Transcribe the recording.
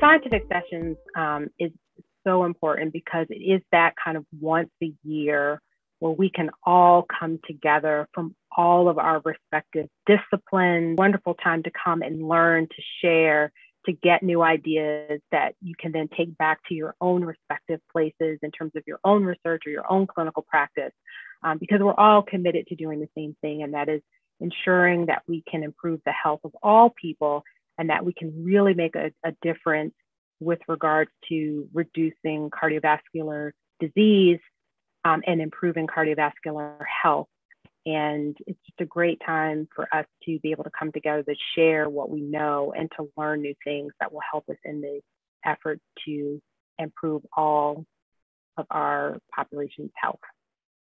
scientific sessions um, is so important because it is that kind of once a year where we can all come together from all of our respective disciplines. Wonderful time to come and learn, to share, to get new ideas that you can then take back to your own respective places in terms of your own research or your own clinical practice. Um, because we're all committed to doing the same thing, and that is ensuring that we can improve the health of all people and that we can really make a, a difference with regards to reducing cardiovascular disease um, and improving cardiovascular health. And it's just a great time for us to be able to come together to share what we know and to learn new things that will help us in the effort to improve all of our population's health.